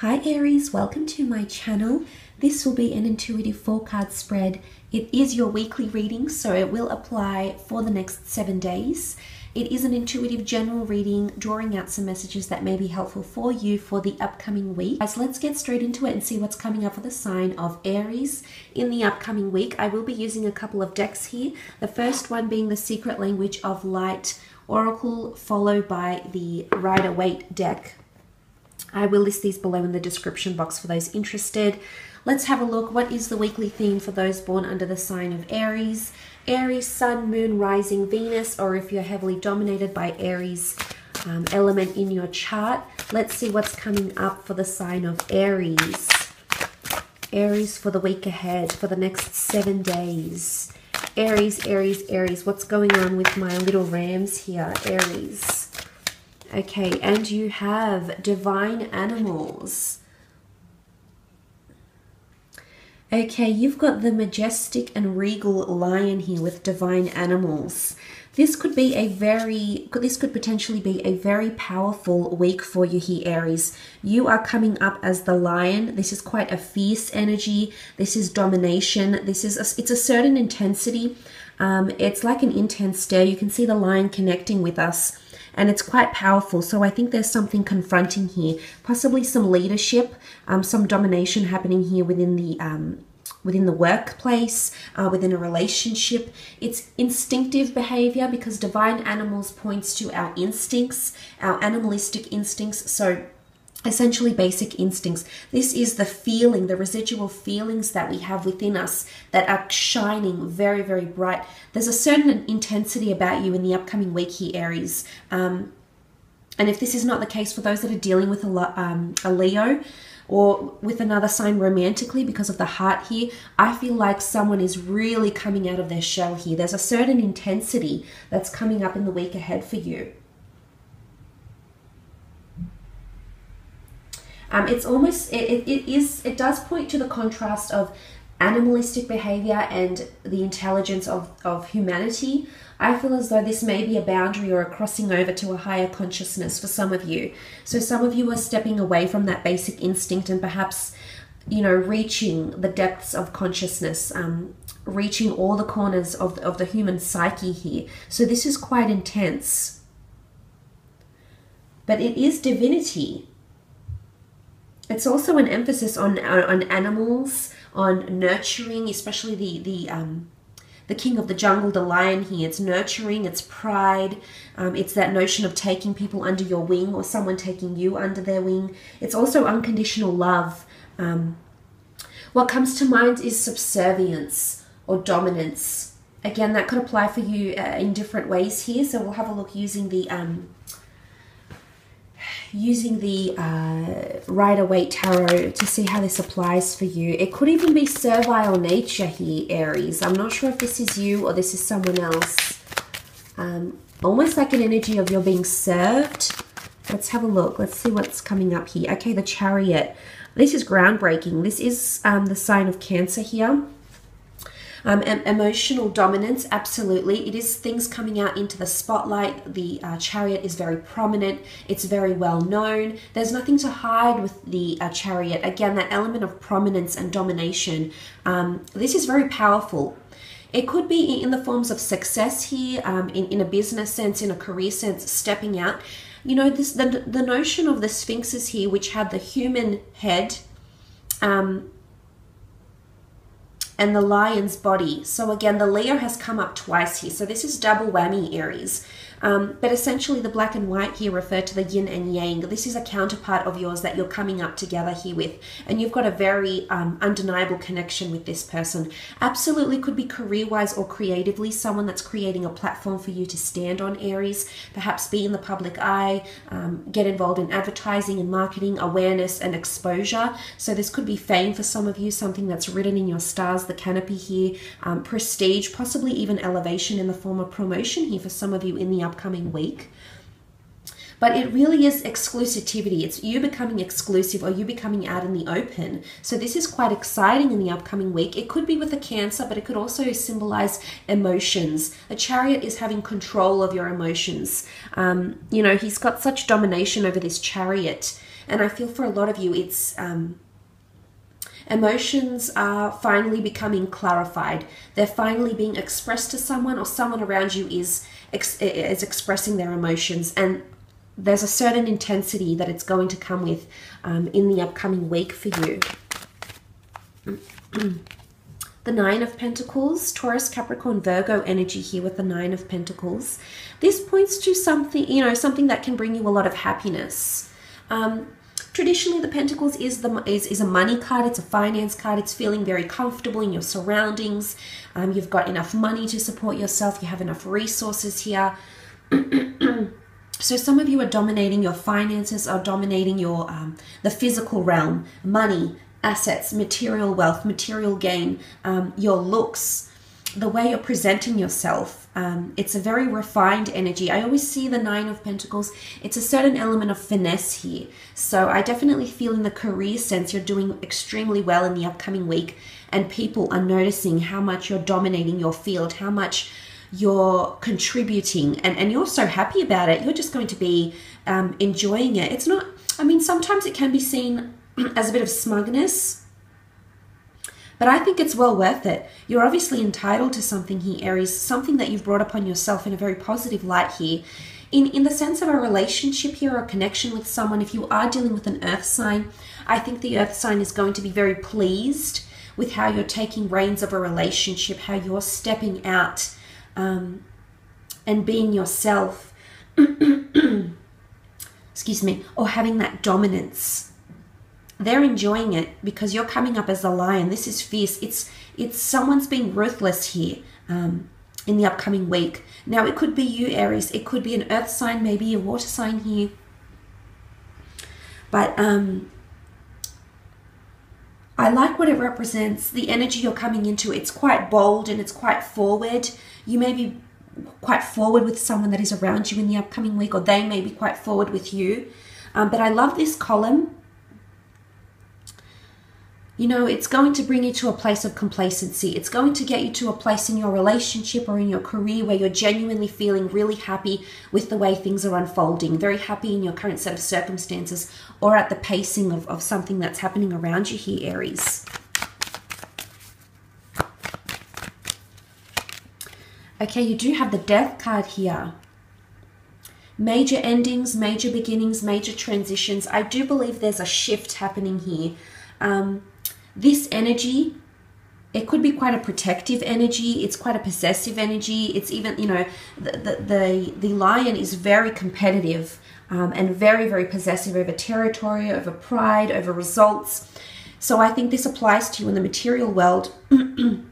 Hi Aries, welcome to my channel. This will be an intuitive four card spread. It is your weekly reading, so it will apply for the next seven days. It is an intuitive general reading, drawing out some messages that may be helpful for you for the upcoming week. Guys, let's get straight into it and see what's coming up for the sign of Aries in the upcoming week. I will be using a couple of decks here. The first one being the Secret Language of Light Oracle, followed by the Rider Waite deck I will list these below in the description box for those interested. Let's have a look. What is the weekly theme for those born under the sign of Aries? Aries, Sun, Moon, Rising, Venus, or if you're heavily dominated by Aries um, element in your chart. Let's see what's coming up for the sign of Aries. Aries for the week ahead, for the next seven days. Aries, Aries, Aries. What's going on with my little rams here? Aries. Okay, and you have divine animals. Okay, you've got the majestic and regal lion here with divine animals. This could be a very, this could potentially be a very powerful week for you here, Aries. You are coming up as the lion. This is quite a fierce energy. This is domination. This is, a, it's a certain intensity. Um, it's like an intense stare. You can see the lion connecting with us and it's quite powerful. So I think there's something confronting here, possibly some leadership, um, some domination happening here within the um, within the workplace, uh, within a relationship. It's instinctive behavior because divine animals points to our instincts, our animalistic instincts. So essentially basic instincts. This is the feeling, the residual feelings that we have within us that are shining very, very bright. There's a certain intensity about you in the upcoming week here, Aries. Um, and if this is not the case for those that are dealing with a, um, a Leo, or with another sign romantically because of the heart here, I feel like someone is really coming out of their shell here. There's a certain intensity that's coming up in the week ahead for you. Um, it's almost it, it is it does point to the contrast of animalistic behavior and the intelligence of, of humanity. I feel as though this may be a boundary or a crossing over to a higher consciousness for some of you. So some of you are stepping away from that basic instinct and perhaps, you know, reaching the depths of consciousness, um, reaching all the corners of, of the human psyche here. So this is quite intense. But it is divinity it's also an emphasis on on animals, on nurturing, especially the the um, the king of the jungle, the lion here. It's nurturing, it's pride, um, it's that notion of taking people under your wing or someone taking you under their wing. It's also unconditional love. Um, what comes to mind is subservience or dominance. Again, that could apply for you uh, in different ways here. So we'll have a look using the um, using the uh, Rider Waite Tarot to see how this applies for you. It could even be servile nature here, Aries. I'm not sure if this is you or this is someone else. Um, almost like an energy of you're being served. Let's have a look. Let's see what's coming up here. Okay, the Chariot. This is groundbreaking. This is um, the sign of Cancer here. Um, emotional dominance, absolutely. It is things coming out into the spotlight. The uh, chariot is very prominent. It's very well known. There's nothing to hide with the uh, chariot. Again, that element of prominence and domination. Um, this is very powerful. It could be in the forms of success here, um, in, in a business sense, in a career sense, stepping out. You know, this the, the notion of the sphinxes here, which had the human head, um, and the lion's body. So again, the Leo has come up twice here. So this is double whammy Aries. Um, but essentially, the black and white here refer to the yin and yang. This is a counterpart of yours that you're coming up together here with, and you've got a very um, undeniable connection with this person. Absolutely could be career wise or creatively, someone that's creating a platform for you to stand on, Aries, perhaps be in the public eye, um, get involved in advertising and marketing, awareness and exposure. So, this could be fame for some of you, something that's written in your stars, the canopy here, um, prestige, possibly even elevation in the form of promotion here for some of you in the upcoming week. But it really is exclusivity. It's you becoming exclusive or you becoming out in the open. So this is quite exciting in the upcoming week. It could be with a cancer, but it could also symbolize emotions. A chariot is having control of your emotions. Um, you know, he's got such domination over this chariot And I feel for a lot of you, it's um, emotions are finally becoming clarified. They're finally being expressed to someone, or someone around you is is expressing their emotions, and there's a certain intensity that it's going to come with um, in the upcoming week for you. the Nine of Pentacles, Taurus, Capricorn, Virgo energy here with the Nine of Pentacles. This points to something, you know, something that can bring you a lot of happiness. Um, traditionally, the Pentacles is the is, is a money card. It's a finance card. It's feeling very comfortable in your surroundings. Um, you've got enough money to support yourself. You have enough resources here. so some of you are dominating your finances, are dominating your um, the physical realm, money, assets, material wealth, material gain, um, your looks, the way you're presenting yourself. Um, it's a very refined energy. I always see the Nine of Pentacles. It's a certain element of finesse here. So I definitely feel in the career sense you're doing extremely well in the upcoming week, and people are noticing how much you're dominating your field, how much you're contributing, and, and you're so happy about it. You're just going to be um, enjoying it. It's not, I mean, sometimes it can be seen as a bit of smugness. But I think it's well worth it. You're obviously entitled to something here, Aries, something that you've brought upon yourself in a very positive light here. In, in the sense of a relationship here or a connection with someone, if you are dealing with an earth sign, I think the earth sign is going to be very pleased with how you're taking reins of a relationship, how you're stepping out um, and being yourself. Excuse me, or having that dominance they're enjoying it because you're coming up as a lion. This is fierce. It's it's someone's being ruthless here um, in the upcoming week. Now it could be you, Aries. It could be an Earth sign, maybe a water sign here. But um, I like what it represents. The energy you're coming into. It's quite bold and it's quite forward. You may be quite forward with someone that is around you in the upcoming week, or they may be quite forward with you. Um, but I love this column you know, it's going to bring you to a place of complacency. It's going to get you to a place in your relationship or in your career where you're genuinely feeling really happy with the way things are unfolding, very happy in your current set of circumstances or at the pacing of, of something that's happening around you here, Aries. Okay, you do have the death card here. Major endings, major beginnings, major transitions. I do believe there's a shift happening here. Um, this energy it could be quite a protective energy it's quite a possessive energy it's even you know the the the, the lion is very competitive um, and very very possessive over territory over pride over results. So i think this applies to you in the material world.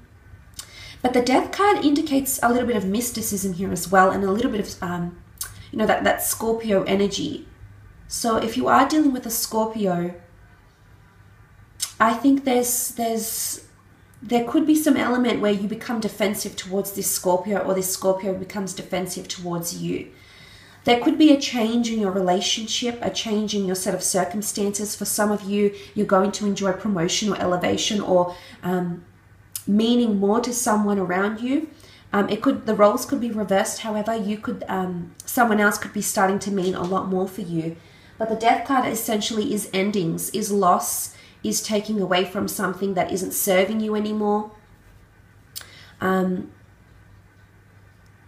But the death card indicates a little bit of mysticism here as well and a little bit of um, you know that that scorpio energy. So if you are dealing with a scorpio I think there's there's there could be some element where you become defensive towards this Scorpio or this Scorpio becomes defensive towards you. There could be a change in your relationship, a change in your set of circumstances. For some of you, you're going to enjoy promotion or elevation or um, meaning more to someone around you. Um, it could the roles could be reversed. However, you could um, someone else could be starting to mean a lot more for you. But the death card essentially is endings, is loss, is taking away from something that isn't serving you anymore. Um,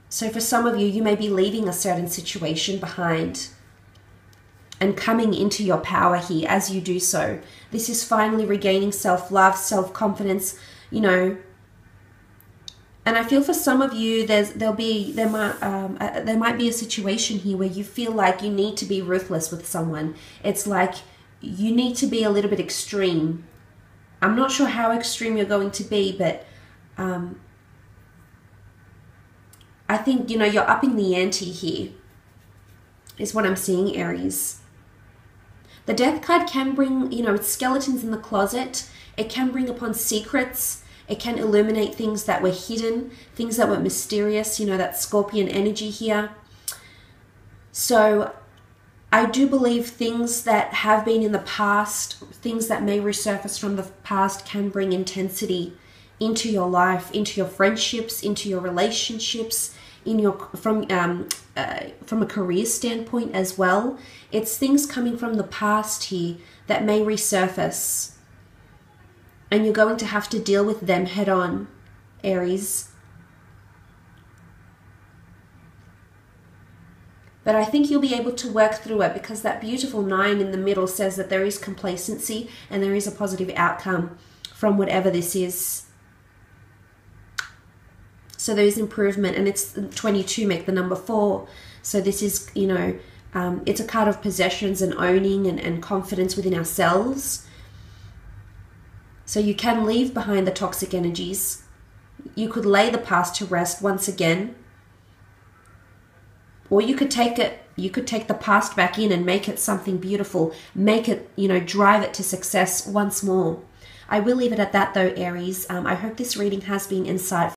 so, for some of you, you may be leaving a certain situation behind and coming into your power here as you do so. This is finally regaining self love, self confidence, you know. And I feel for some of you, there's there'll be there might um, uh, there might be a situation here where you feel like you need to be ruthless with someone. It's like you need to be a little bit extreme. I'm not sure how extreme you're going to be, but um, I think, you know, you're upping the ante here, is what I'm seeing, Aries. The death card can bring, you know, it's skeletons in the closet. It can bring upon secrets. It can illuminate things that were hidden, things that were mysterious, you know, that scorpion energy here. So I do believe things that have been in the past, things that may resurface from the past, can bring intensity into your life, into your friendships, into your relationships, in your from um, uh, from a career standpoint as well. It's things coming from the past here that may resurface, and you're going to have to deal with them head on, Aries. But I think you'll be able to work through it because that beautiful nine in the middle says that there is complacency and there is a positive outcome from whatever this is. So there is improvement, and it's 22 make the number four. So this is, you know, um, it's a card of possessions and owning and, and confidence within ourselves. So you can leave behind the toxic energies. You could lay the past to rest once again or you could take it you could take the past back in and make it something beautiful. Make it you know drive it to success once more. I will leave it at that though aries. Um, i hope this reading has been insightful